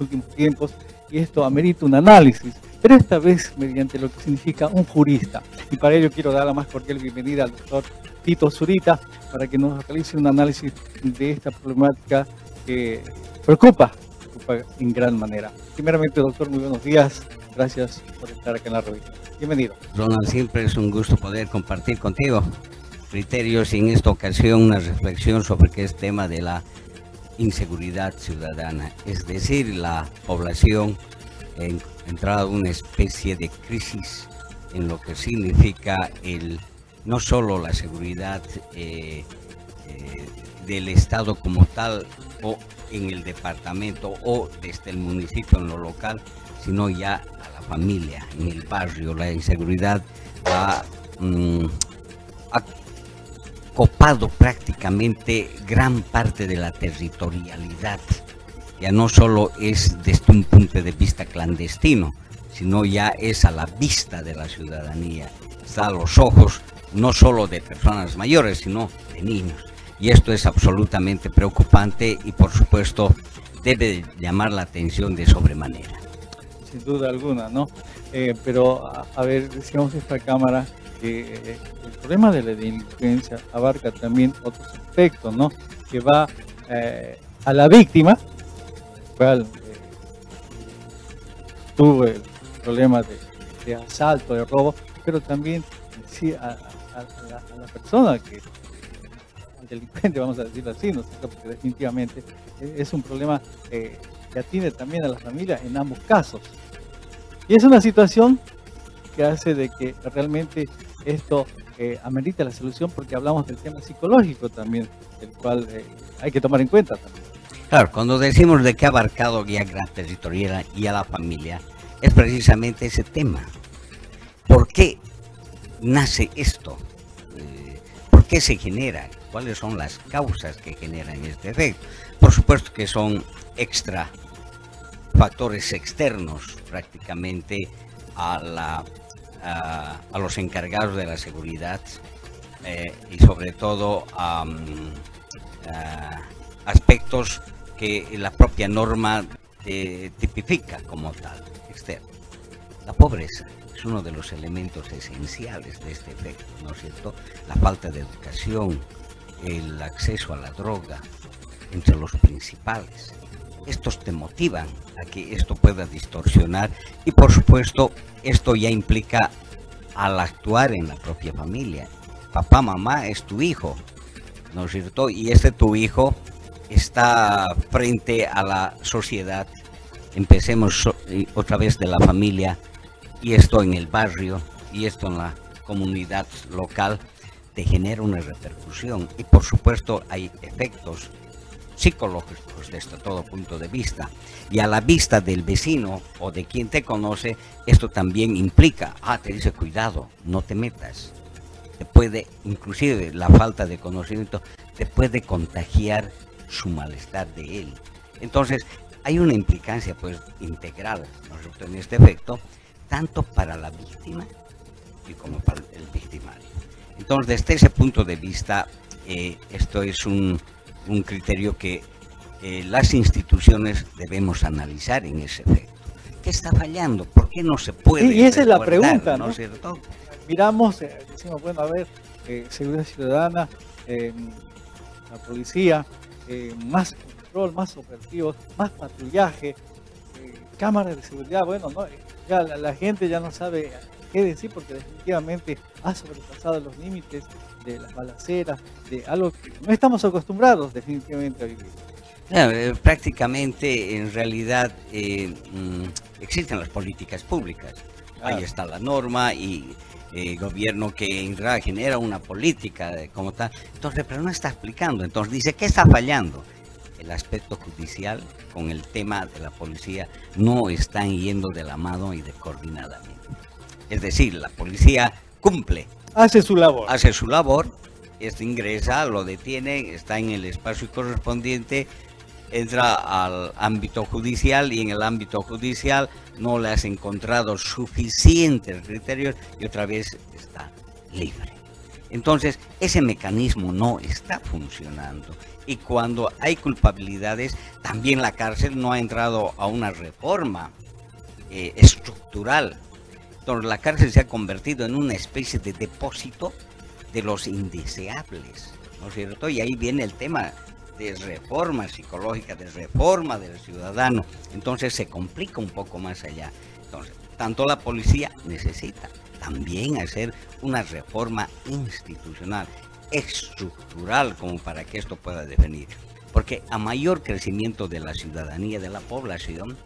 últimos tiempos y esto amerita un análisis, pero esta vez mediante lo que significa un jurista. Y para ello quiero dar la más cordial bienvenida al doctor Tito Zurita para que nos realice un análisis de esta problemática que preocupa, preocupa en gran manera. Primeramente, doctor, muy buenos días. Gracias por estar acá en la revista. Bienvenido. Ronald, siempre es un gusto poder compartir contigo criterios y en esta ocasión una reflexión sobre qué es tema de la inseguridad ciudadana, es decir, la población en, entrada en una especie de crisis en lo que significa el no solo la seguridad eh, eh, del Estado como tal o en el departamento o desde el municipio en lo local, sino ya a la familia, en el barrio. La inseguridad ha, mm, copado prácticamente gran parte de la territorialidad. Ya no solo es desde un punto de vista clandestino, sino ya es a la vista de la ciudadanía. Está a los ojos no solo de personas mayores, sino de niños. Y esto es absolutamente preocupante y por supuesto debe llamar la atención de sobremanera. Sin duda alguna, ¿no? Eh, pero, a, a, ver, esta cámara que eh, el problema de la delincuencia abarca también otros aspectos, ¿no? Que va eh, a la víctima, cual eh, tuvo el problema de, asalto, de robo, pero también sí a, la, persona que delincuente, vamos a decirlo así, ¿no? porque definitivamente es un problema que atiende también a la familia en ambos casos. Y es una situación que hace de que realmente esto eh, amerita la solución porque hablamos del tema psicológico también, el cual eh, hay que tomar en cuenta también. Claro, cuando decimos de que ha abarcado ya gran territorial y a la familia, es precisamente ese tema. ¿Por qué nace esto? Eh, ¿Por qué se genera? ¿Cuáles son las causas que generan este efecto? Por supuesto que son extra factores externos prácticamente a la a, los encargados de la seguridad eh, y sobre todo a, a, aspectos que la propia norma eh, tipifica como tal, externo. La pobreza es uno de los elementos esenciales de este efecto, ¿no es cierto? La falta de educación, el acceso a la droga, entre los principales. Estos te motivan a que esto pueda distorsionar y por supuesto esto ya implica al actuar en la propia familia. Papá, mamá es tu hijo, ¿no es cierto? Y este tu hijo está frente a la sociedad. Empecemos otra vez de la familia y esto en el barrio y esto en la comunidad local te genera una repercusión y por supuesto hay efectos psicológicos desde todo punto de vista. Y a la vista del vecino o de quien te conoce, esto también implica, ah, te dice cuidado, no te metas. Te puede, inclusive la falta de conocimiento, te puede contagiar su malestar de él. Entonces, hay una implicancia pues integral ¿no? en este efecto, tanto para la víctima y como para el victimario. Entonces, desde ese punto de vista, eh, esto es un, un criterio que eh, las instituciones debemos analizar en ese efecto. ¿Qué está fallando? ¿Por qué no se puede? Sí, y esa es la pregunta, ¿no? ¿no es cierto? Miramos, eh, decimos, bueno, a ver, eh, seguridad ciudadana, la policía, más control, más operativos, más patrullaje, cámaras de seguridad, bueno, no, ya la, la gente ya no sabe qué decir porque definitivamente ha sobrepasado los límites de las balaceras, de algo que no estamos acostumbrados definitivamente a vivir. No, eh, prácticamente, en realidad, eh, mmm, existen las políticas públicas. Claro. Ahí está la norma y el eh, gobierno que en realidad genera una política como tal. Entonces, pero no está explicando. Entonces dice, ¿qué está fallando? El aspecto judicial con el tema de la policía no están yendo de la mano y de coordinadamente. Es decir, la policía cumple hace su labor. Hace su labor, este ingresa, lo detiene, está en el espacio correspondiente, entra al ámbito judicial y en el ámbito judicial no le has encontrado suficientes criterios y otra vez está libre. Entonces, ese mecanismo no está funcionando. Y cuando hay culpabilidades, también la cárcel no ha entrado a una reforma eh, estructural. Entonces, la cárcel se ha convertido en una especie de depósito de los indeseables, ¿no es cierto? Y ahí viene el tema de reforma psicológica, de reforma del ciudadano. Entonces se complica un poco más allá. Entonces, tanto la policía necesita también hacer una reforma institucional, estructural, como para que esto pueda definir. Porque a mayor crecimiento de la ciudadanía, de la población,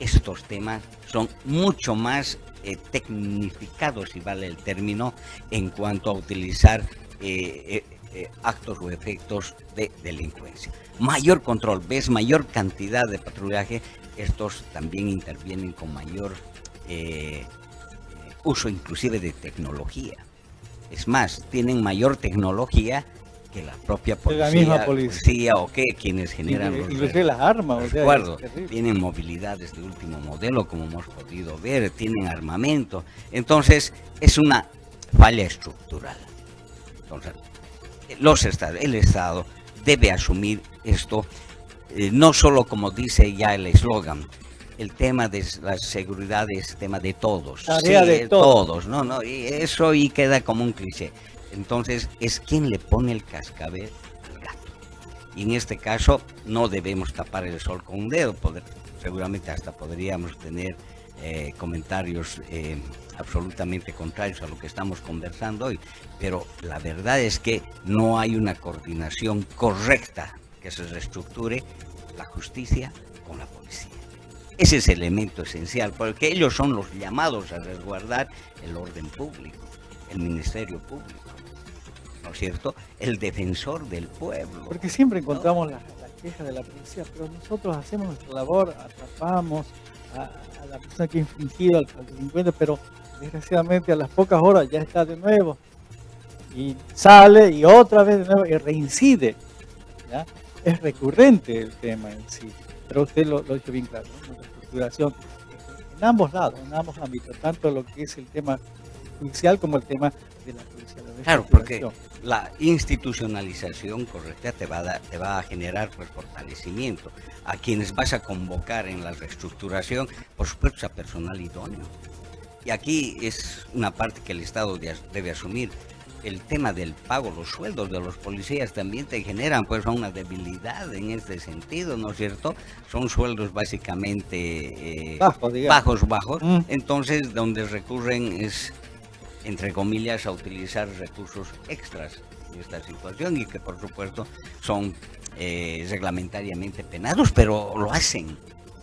estos temas son mucho más eh, tecnificados, si vale el término, en cuanto a utilizar eh, eh, actos o efectos de delincuencia. Mayor control, ves mayor cantidad de patrullaje, estos también intervienen con mayor uso inclusive de tecnología. Es más, tienen mayor tecnología que la propia policía, la misma policía. o que quienes generan los inclusive las armas. O tienen movilidades de último modelo, como hemos podido ver, tienen armamento. Entonces, es una falla estructural. Entonces, los estados, el Estado debe asumir esto, eh, no solo como dice ya el eslogan, el tema de la seguridad es tema de todos. Tarea de todos. todos. No, no, y eso y queda como un cliché. Entonces, es quien le pone el cascabel al gato. Y en este caso, no debemos tapar el sol con un dedo. Poder, seguramente hasta podríamos tener eh, comentarios eh, absolutamente contrarios a lo que estamos conversando hoy. Pero la verdad es que no hay una coordinación correcta que se reestructure la justicia con la policía. Ese es el elemento esencial, porque ellos son los llamados a resguardar el orden público, el Ministerio Público, ¿no es cierto? El defensor del pueblo. Porque siempre encontramos la, queja de la policía, pero nosotros hacemos nuestra labor, atrapamos a, la persona que ha infringido al, delincuente, pero desgraciadamente a las pocas horas ya está de nuevo y sale y otra vez de nuevo y reincide. ¿ya? Es recurrente el tema en sí pero usted lo, ha dicho bien claro, ¿no? estructuración en ambos lados, en ambos ámbitos, tanto lo que es el tema judicial como el tema de la claro, porque la institucionalización correcta te va, a te va a generar pues, fortalecimiento. A quienes vas a convocar en la reestructuración, por supuesto, a personal idóneo. Y aquí es una parte que el Estado debe asumir el tema del pago, los sueldos de los policías también te generan pues una debilidad en este sentido, ¿no es cierto? Son sueldos básicamente eh, bajos, bajos, mm. entonces donde recurren es, entre comillas, a utilizar recursos extras en esta situación y que por supuesto son eh, reglamentariamente penados, pero lo hacen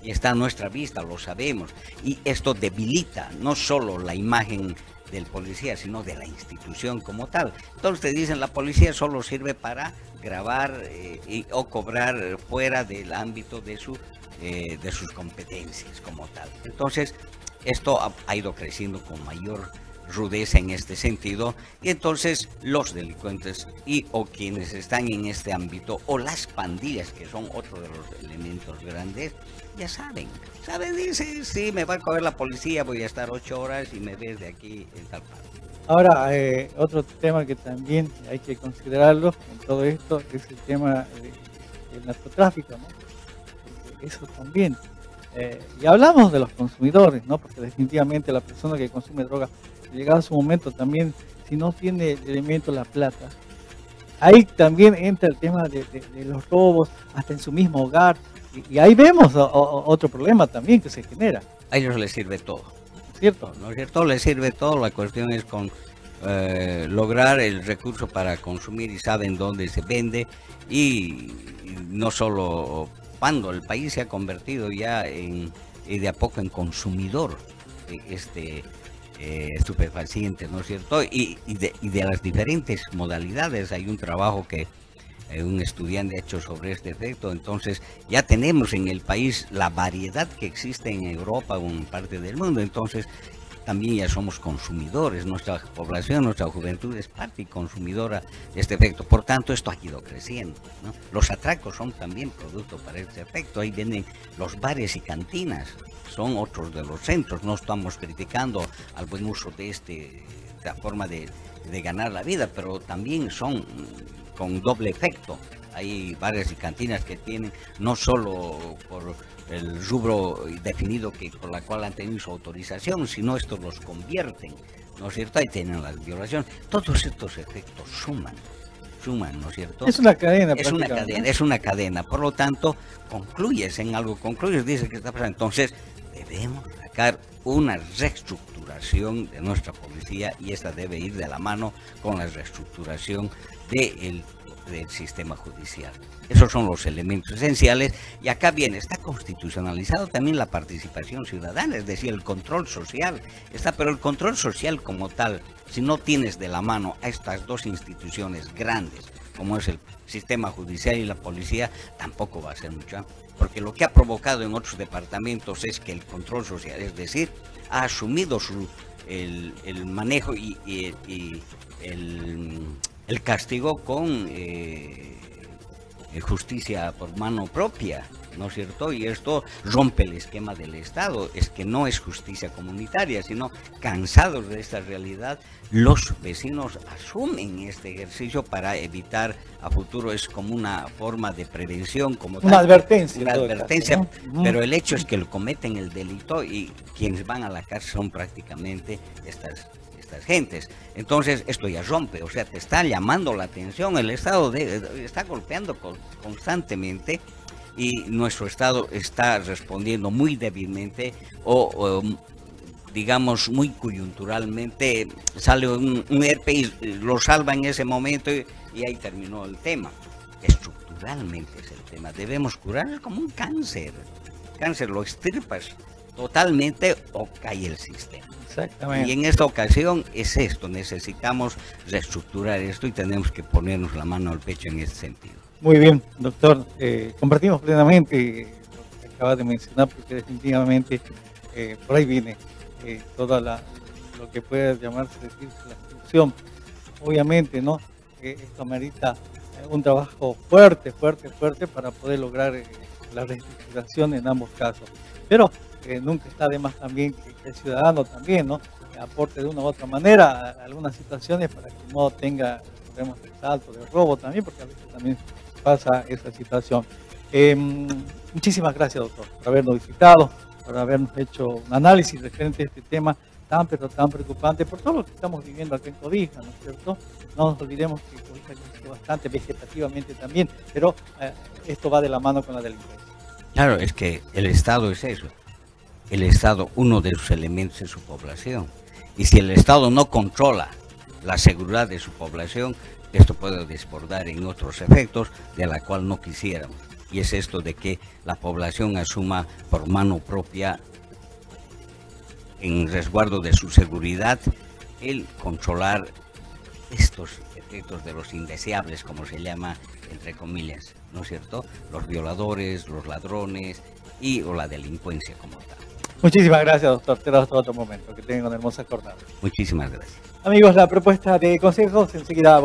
y está a nuestra vista, lo sabemos. Y esto debilita no solo la imagen del policía, sino de la institución como tal. Entonces te dicen, la policía solo sirve para grabar eh, o cobrar fuera del ámbito de, su, eh, de sus competencias como tal. Entonces, esto ha, ido creciendo con mayor rudeza en este sentido y entonces los delincuentes y o quienes están en este ámbito o las pandillas que son otro de los elementos grandes ya saben. Saben, dice, sí, me va a coger la policía, voy a estar ocho horas y me ves de aquí en tal parte. Ahora, eh, otro tema que también hay que considerarlo en todo esto es el tema del narcotráfico, ¿no? Eso también. Eh, y hablamos de los consumidores, ¿no? Porque definitivamente la persona que consume droga, llegado a su momento también, si no tiene el elemento la plata, ahí también entra el tema de los robos, hasta en su mismo hogar, y, ahí vemos otro problema también que se genera. A ellos les sirve todo. ¿Cierto? ¿No es cierto? Les sirve todo. La cuestión es con eh, lograr el recurso para consumir y saben dónde se vende. Y, no solo cuando el país se ha convertido ya en, de a poco en consumidor de este eh, estupefaciente, ¿no es cierto? Y, de, y de las diferentes modalidades hay un trabajo que eh, un estudiante ha hecho sobre este efecto. Entonces ya tenemos en el país la variedad que existe en Europa o en parte del mundo. Entonces también ya somos consumidores, nuestra población, nuestra juventud es parte y consumidora de este efecto. Por tanto, esto ha ido creciendo. Los atracos son también producto para este efecto. Ahí vienen los bares y cantinas, son otros de los centros. No estamos criticando al buen uso de este, esta forma de de ganar la vida, pero también son con doble efecto. Hay bares y cantinas que tienen no solo por el rubro definido que por la cual han tenido su autorización, sino estos los convierten, ¿no es cierto? Ahí tienen las violaciones. Todos estos efectos suman, suman, ¿no es cierto? Es una cadena. Es una cadena, es una cadena. Por lo tanto, concluyes en algo, concluyes, dice que está pasando. Entonces, debemos sacar una reestructuración de nuestra policía y esta debe ir de la mano con la reestructuración del sistema judicial. Esos son los elementos esenciales y acá viene, está constitucionalizado también la participación ciudadana, es decir, el control social. Está, pero el control social como tal, si no tienes de la mano a estas dos instituciones grandes, como es el sistema judicial y la policía, tampoco va a ser mucho porque lo que ha provocado en otros departamentos es que el control social, es decir, ha asumido su, el, manejo y, el, castigo con eh, justicia por mano propia. ¿no es cierto? Y esto rompe el esquema del Estado, es que no es justicia comunitaria, sino cansados de esta realidad, los vecinos asumen este ejercicio para evitar a futuro, es como una forma de prevención, como una advertencia. Una advertencia, pero el hecho es que lo cometen el delito y quienes van a la cárcel son prácticamente estas gentes. Entonces, esto ya rompe, o sea, te está llamando la atención, el Estado está golpeando constantemente y nuestro Estado está respondiendo muy débilmente o, digamos muy coyunturalmente sale un, un y lo salva en ese momento y, ahí terminó el tema. Estructuralmente es el tema. Debemos curar como un cáncer. Cáncer lo estirpas totalmente o cae el sistema. Exactamente. Y en esta ocasión es esto, necesitamos reestructurar esto y tenemos que ponernos la mano al pecho en ese sentido. Muy bien, doctor. Eh, compartimos plenamente lo que acaba de mencionar, porque definitivamente eh, por ahí viene eh, toda la, lo que puede llamarse la solución. Obviamente, ¿no? esto merita un trabajo fuerte, fuerte, fuerte para poder lograr la reestructuración en ambos casos. Pero nunca está de más también que, el ciudadano también, ¿no? aporte de una u otra manera algunas situaciones para que no tenga problemas de salto, de robo también, porque a veces también pasa esa situación. Em, muchísimas gracias, doctor, por habernos visitado, por habernos hecho un análisis referente a este tema tan, pero tan preocupante por todo lo que estamos viviendo aquí en Codija, ¿no es cierto? No nos olvidemos que Codija creció bastante vegetativamente también, pero eh, esto va de la mano con la delincuencia. Claro, es que el Estado es eso. El Estado, uno de sus elementos es su población. Y si el Estado no controla la seguridad de su población, esto puede desbordar en otros efectos de la cual no quisiéramos. Y es esto de que la población asuma por mano propia, en resguardo de su seguridad, el controlar estos efectos de los indeseables, como se llama, entre comillas, ¿no es cierto? Los violadores, los ladrones y o la delincuencia como tal. Muchísimas gracias, doctor. Te hasta otro momento. Que tengan una hermosa jornada. Muchísimas gracias. Amigos, la propuesta de consejos enseguida.